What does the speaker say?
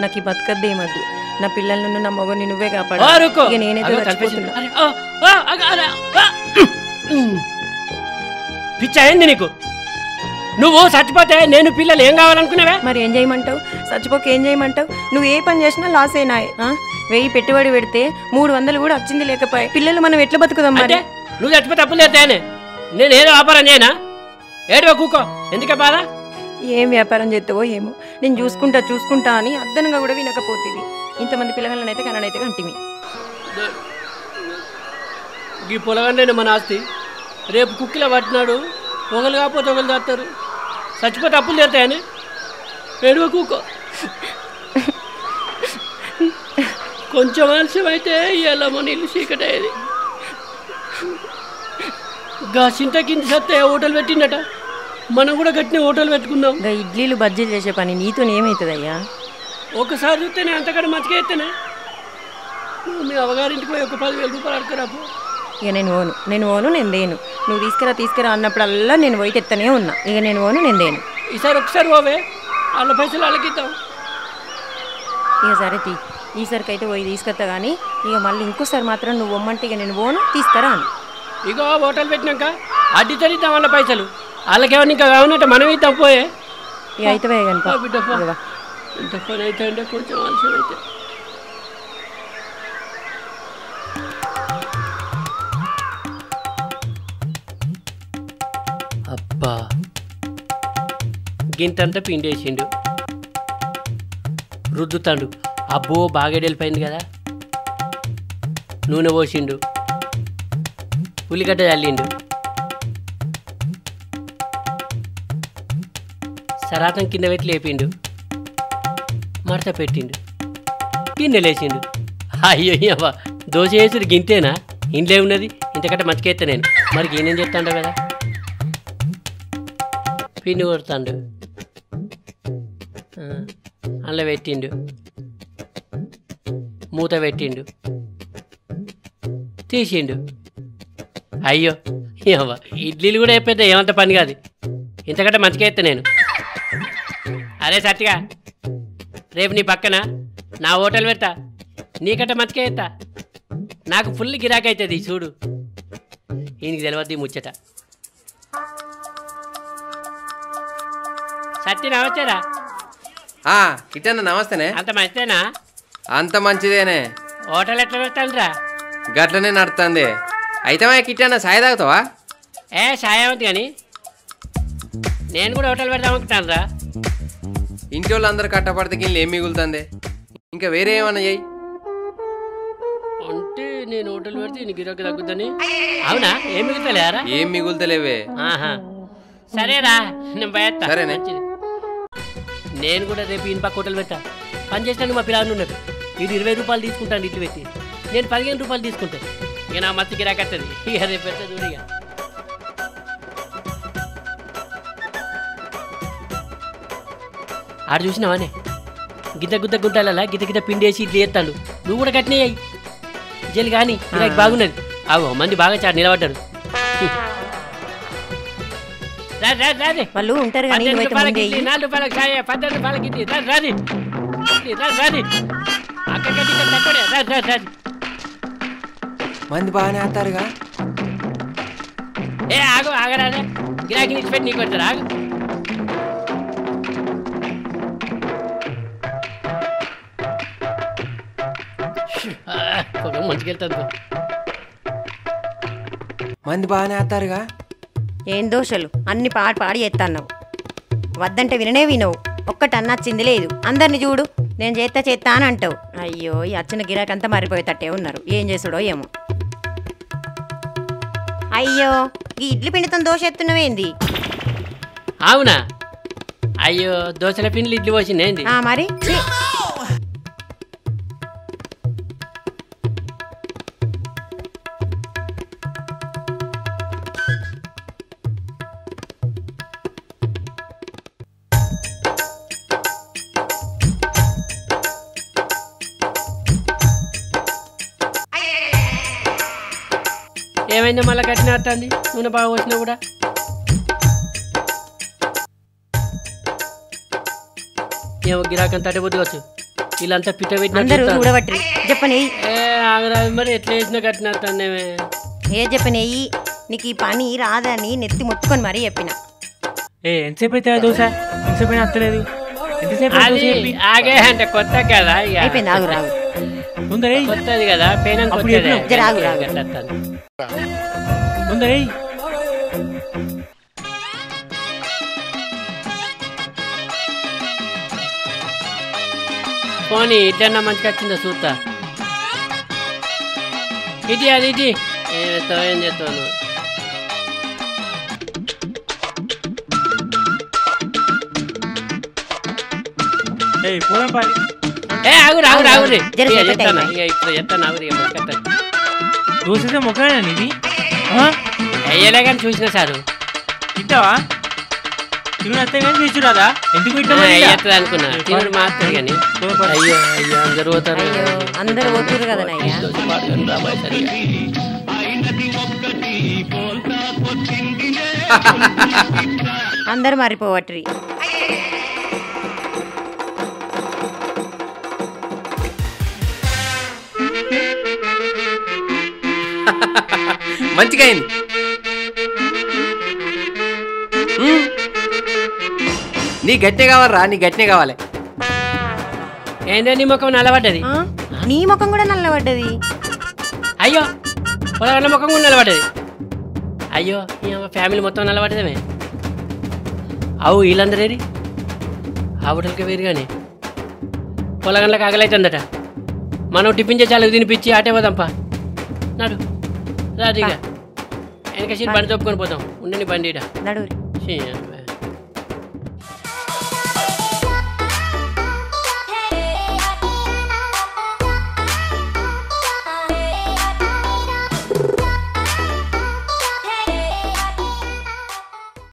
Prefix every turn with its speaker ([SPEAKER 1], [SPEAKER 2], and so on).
[SPEAKER 1] నాకు ఈ బతకద్దేమద్దు. నా పిల్లలను నా మొగని నువ్వే కాపాడు.
[SPEAKER 2] తలపేసింది.
[SPEAKER 1] చచ్చిపోతున్నా.
[SPEAKER 2] పిచ్చా ఏంది నీకు? నువ్వు చచ్చిపోతే నేను పిల్లలు ఏం కావాలనుకున్నావే
[SPEAKER 1] మరి ఏం చేయమంటావు? చచ్చిపోక ఏం చేయమంటావు? నువ్వు ఏ పని చేసినా లాస్ అయినాయి ఆ? వెయ్యి పెట్టుబడి పెడితే మూడు వందలు కూడా వచ్చింది లేకపోయి. పిల్లలు మనం ఎట్లా బతుకుదాం మరి?
[SPEAKER 2] నువ్వు చచ్చిపోతే అప్పులు చేస్తాయనే నేను ఏదో వ్యాపారం చేయనా? ఏడవ కూకో. ఎందుకే బాధ?
[SPEAKER 1] ఏం వ్యాపారం చేస్తావో ఏమో. నేను చూసుకుంటా చూసుకుంటా అని అర్థంగా కూడా వినకపోతుంది. ఇంతమంది పిల్లగాళ్ళని అయితే కననైతే కంటిమి.
[SPEAKER 2] ఈ పొలగండి మన ఆస్తి. రేపు కుక్కిలో పట్టినాడు ఒకరు కాకపోతే ఒకరు చేస్తారు చచ్చిపోతే అప్పులు చేస్తాయని ఏడవ కూకో. కొంచెం ఆలస్యమైతే అయితే ఇవాళ నీళ్ళు చీకటయ్యేది. గా చింత కింద సత్తే హోటల్ పెట్టిండట మనం కూడా కట్టిన హోటల్ పెట్టుకుందాం.
[SPEAKER 1] ఇంకా ఇడ్లీలు బజ్జీలు చేసే పని నీతో ఏమవుతుందయ్యా
[SPEAKER 2] ఒకసారి చూస్తేనే అంతకన్నా మంచిగా అయితేనే నువ్వు మీ అవగారింటికి పోయి ఒక పదివేల రూపాయలు అడగరాపు
[SPEAKER 1] ఇక నేను ఓను. నేను ఓను నేను దేను నువ్వు తీసుకురా తీసుకురా అన్నప్పుడల్లా నేను పోయి తెత్తనే ఉన్నా. ఇక నేను ఓను నేను దేను
[SPEAKER 2] ఈసారి ఒకసారి పోవే. వాళ్ళ పైసలు వాళ్ళకిద్దాం
[SPEAKER 1] ఇక సరే తీ. ఈసారికి అయితే పోయి తీసుకొస్తా కానీ ఇక మళ్ళీ ఇంకోసారి మాత్రం నువ్వు వమ్మంటే ఇక నేను ఓను తీసుకురా అని.
[SPEAKER 2] ఇగో హోటల్ పెట్టినాక అడ్డి తరిద్దాం వాళ్ళ పైసలు. వాళ్ళకేమన్నా ఇంకా కావాలంటే మనం ఇద్దాం పోయే
[SPEAKER 1] ఇక అయితే
[SPEAKER 2] బిడ్డ. ఇంత అయితే అంటే కొంచెం ఆలస్యం అయితే అబ్బా. గింతంతా పిండేసిండు రుద్దుతాడు. అబ్బో బాగా వెళ్ళిపోయింది కదా. నూనె పోసిండు. ఉల్లిగడ్డ చల్లిండు. సరాతం కింద పెట్టి లేపిండు. మడత పెట్టిండు. గిన్నె లేచిండు. అయ్యో అవ్వ దోశ వేసుడు గింతేనా? ఇంట్లో ఉన్నది ఇంతకంటే మంచికైతే నేను. మరి ఈయనేం చెప్తాడు కదా? పిండి కొడతాడు. ఆ, అందులో పెట్టిండు. మూత పెట్టిండు. తీసిండు. అయ్యో అవ్వ ఇడ్లీలు కూడా అయిపోతే ఏమంత పని కాదు. ఇంతకంటే మంచిగా ఎత్తా నేను. అరే సత్తిగా రేపు నీ పక్కన నా హోటల్ పెడతా నీకంటే మంచిగా ఎత్తా. నాకు ఫుల్ గిరాకీ అవుతుంది చూడు. ఈయనకి తెలియద్దు ఈ ముచ్చట. సత్య నమస్తేరా?
[SPEAKER 3] ఆ కిటన్న నమస్తేనే.
[SPEAKER 2] అంత మంచిదేనా?
[SPEAKER 3] అంత మంచిదేనే.
[SPEAKER 2] హోటల్ ఎట్లా పెడతానురా
[SPEAKER 3] గట్లనే నడుతుంది. అయితే మా కిటన్న సాయి తాగుతావా?
[SPEAKER 2] ఏ సాయవంతి కానీ నేను కూడా హోటల్ పెడదాం అనుకుంటాను రా
[SPEAKER 3] ఇంటి వాళ్ళందరూ కట్టపడితే ఏం మిగులుతుంది? ఇంకా వేరే ఏమన్నా చెయ్యి
[SPEAKER 2] అంటే నేను హోటల్ పెడితే నీకు గిరాకీ తగ్గుద్దని? అవునా? ఏం మిగులుతలేరా
[SPEAKER 3] ఏం మిగులుతలేవే.
[SPEAKER 2] ఆహా. సరేరా నేను పోయేస్తా
[SPEAKER 3] సరేనే.
[SPEAKER 2] నేను కూడా రేపు ఇనుప హోటల్ పెట్టా పని చేసినాక మా పిల్లలు ఉన్నాడు ఇది ఇరవై రూపాయలు తీసుకుంటాను ఇట్లు పెట్టి. నేను పదిహేను రూపాయలు తీసుకుంటాను. ఇక నా మస్తు గిరాకీ వస్తుంది. ఇక రేపు పెడతా చూడు ఆడు చూసినావానే? గిద్ద గుద్ద గుంటాల గిద్ద గిద్ద పిండేసి ఇడ్లీ ఎత్తాడు నువ్వు కూడా కట్టినే అయ్యి. జైలు కానీ గిరాకీ బాగున్నది. అవు మంది బాగా చాడు నిలబడ్డాడు రా రా రా రే.
[SPEAKER 1] వాళ్ళు ఉంటారు కానీ
[SPEAKER 2] పద్దెనిమిది
[SPEAKER 1] నువ్వైతే
[SPEAKER 2] రూపాయలకి
[SPEAKER 1] ముందే.
[SPEAKER 2] నాలుగు రూపాయలకి పద్దెనిమిది రూపాయలకి రాది రాది అక్కడికి రాది
[SPEAKER 3] బాగానే ఆతారుగా
[SPEAKER 2] ఏ ఆగు ఆగరాదే గిరాకీ నుంచి పెట్టి నీకు పెడతారు? ఆగు. వెళ్తుంది
[SPEAKER 3] మంది బాగానే ఆతారుగా
[SPEAKER 1] ఏం దోషలు? అన్ని పాడి పాడి ఎత్తన్నావు వద్దంటే విననే వినవు. ఒక్కటి అన్నచ్చింది లేదు అందరిని చూడు. నేను చేస్తా చేస్తా అని అంటావు. అయ్యో ఈ అచ్చిన గిరాకంతా మారిపోయేటట్టే ఉన్నారు. ఏం చేసుడో ఏమో. అయ్యో ఈ ఇడ్లీ పిండితో దోశ ఎత్తున్నవేంది
[SPEAKER 2] అవునా? అయ్యో దోశల పిండిలు ఇడ్లీ పోసింది ఏంది
[SPEAKER 1] ఆ మరి? ఛీ,
[SPEAKER 2] ఏమైందో మళ్ళీ కట్టిన వస్తుంది నూనె బాగా పోసినా కూడా? ఏమో గిరాకం తట్టబుద్ధి వచ్చు వీళ్ళంతా పిట్ట
[SPEAKER 1] అందరూ
[SPEAKER 2] పెట్టిన
[SPEAKER 1] చూడబట్టి చెప్పని
[SPEAKER 2] మరి ఎట్లా వేసిన కట్టిన తన్నేమే
[SPEAKER 1] ఏ చెప్పనేయి. నీకు ఈ పని రాదని నెత్తి మొత్తుకొని మరీ చెప్పిన.
[SPEAKER 4] ఏ ఎంతసేపు అయితే దోశ? ఎంతసేపు అయినా అత్తలేదు.
[SPEAKER 2] ఆగే అంటే కొత్త కదా.
[SPEAKER 1] అయిపోయింది ఆగు రాగు
[SPEAKER 4] ముందర.
[SPEAKER 2] కొత్తది కదా పేనం కొత్తదే.
[SPEAKER 4] చెప్పినావు.
[SPEAKER 1] జర
[SPEAKER 2] పోనీ ఇద్దన్నా మంచిగా వచ్చిందో చూస్తా. ఇది అది ఇది ఏం చేస్తావు ఏం చేస్తావు నువ్వు?
[SPEAKER 4] ఏయ్ పోదాం పారి
[SPEAKER 2] ఏ ఆగు రాగు రాగు రే
[SPEAKER 1] జర
[SPEAKER 2] ఇక
[SPEAKER 1] సేపటి
[SPEAKER 2] చెప్తాను. ఇక ఇప్పుడు చెప్తాను? ఆగు ఇక
[SPEAKER 4] దోశ మొక్కనా ఇది?
[SPEAKER 2] అయ్యలే కానీ చూసిన సారు
[SPEAKER 4] తింటావా తిరుగు అత్తే కానీ తీసుకురాదా ఎందుకు?
[SPEAKER 2] అయ్యట్లేదు అనుకున్నా తినుడు మాత్రం కానీ. అయ్యో అయ్యో అందరు పోతారు
[SPEAKER 1] అందరు పోతురు కదా. అందరు మారిపోవట్రి
[SPEAKER 3] మంచిగా అయింది. నీ గట్టే కావాలరా నీ గట్టే కావాలి.
[SPEAKER 2] ఏందో నీ ముఖం నల్లబడ్డది?
[SPEAKER 1] ఆ? నీ ముఖం కూడా నల్లబడ్డది.
[SPEAKER 2] అయ్యో పొలగండ్ల ముఖం కూడా నిలబడ్డది అయ్యో ఈ అమ్మ ఫ్యామిలీ మొత్తం నిలబడ్డదేమే అవు వీళ్ళందరేది ఆ హోటల్కి వేరు కానీ. పొలగండ్లకు ఆకలైతుందట. మనం టిఫిన్ చేసి వాళ్ళకి తినిపించి ఆటే పోదాంపా. నాడు. రాదిగా వెనక సీట్ బండి తప్పుకొని పోతాం ఉండని బండి ఈడ.
[SPEAKER 1] నడువురి
[SPEAKER 2] ఛీ,